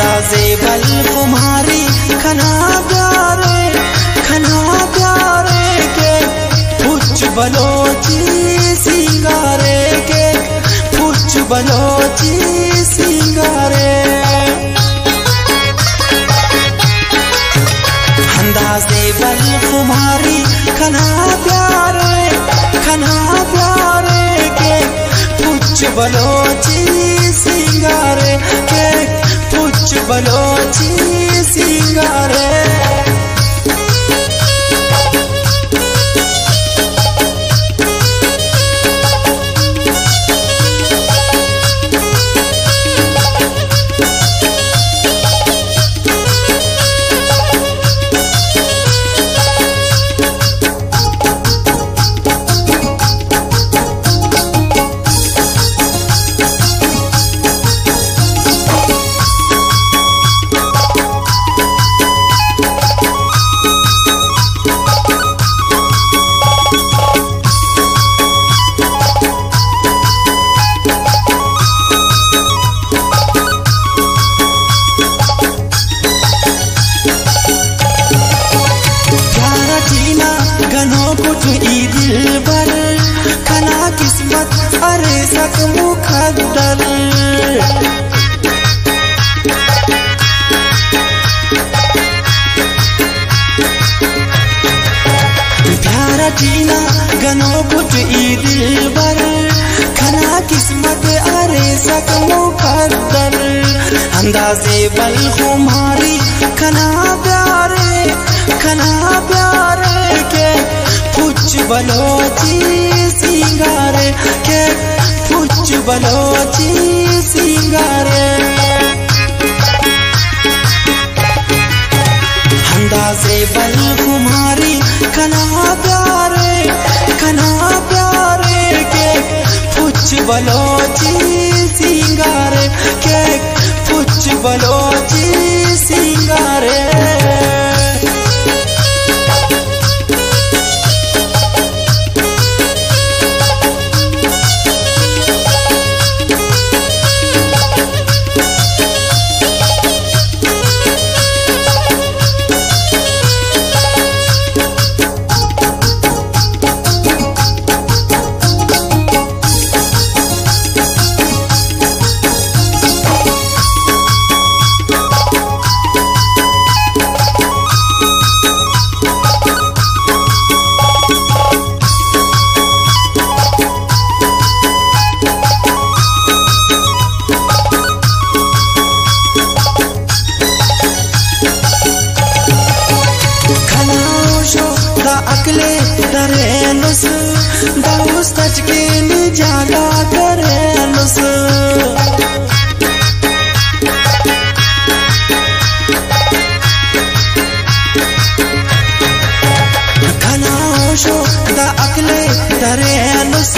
अंदाजे बल कुमारी खना प्यारे खना प्यारे के पुछ बलोची सिंगारे के पुछ बलोची सिंगारे। अंदाजे बल कुमारी खना प्यारे खना प्यारे के पुछ बलोची सिंगारे के पुछ बलोची सिंगारे अरे सक कुछ खना किस्मत, अरे सक अंदाजे बल खुमारी खना प्यारे खना प्यारे के। पुछ बलोची के पुछ बलोची सिंगारे। अंदाजे बल कुमारी खना प्यारे खना प्यारे के कुछ बलोची सिंगारे। के jaga karenus खनाशो da akle darenus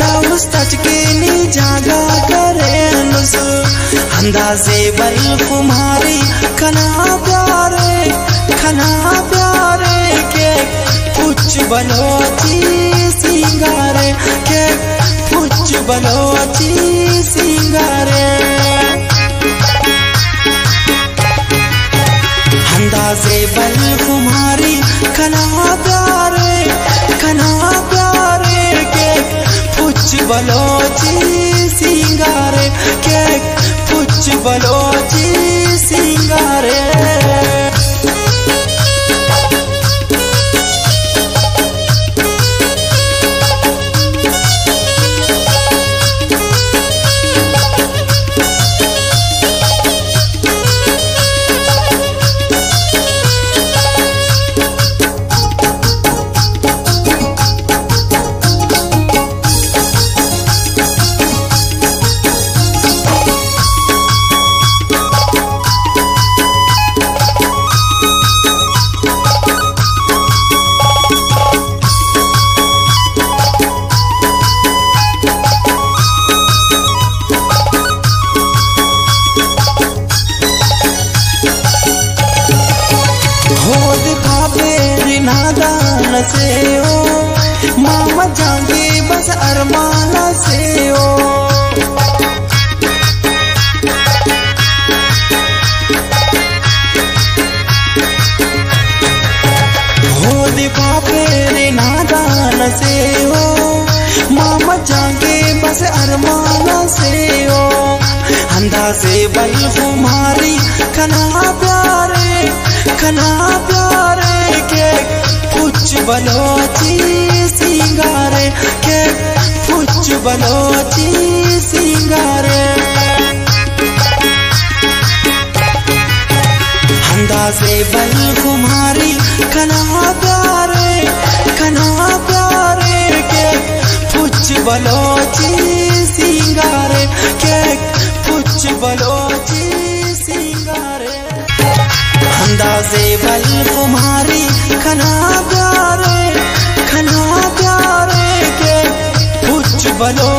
da ustachke ni jaga karenus अंदाजे बल कुमारी खना प्यारे खना प्यारे के पुछ बलोची के पुछ बलोची सिंगारे। अंदाजे बल कुमारी खना प्यारे खना प्यारे के पुछ बलोची सिंगारे, के पुछ बलोची सिंगारे। से ओ मामा जागे बस अरमाना से ओ हो दीपा फेरे नादान से ओ मामा जागे बस अरमाना से ओ अंदाजे बल हमारी खना प्यारे खना प्यारे के कुछ बलोची सिंगारे, के कुछ बलोची सिंगारे। हंदा से बल कुमारी कना प्यारे कना प्यारे, के कुछ बलोची सिंगारे, के कुछ बलोची सिंगारे। अंदाजे बल कुमारी कना प्यारे खना प्यारे के कुछ के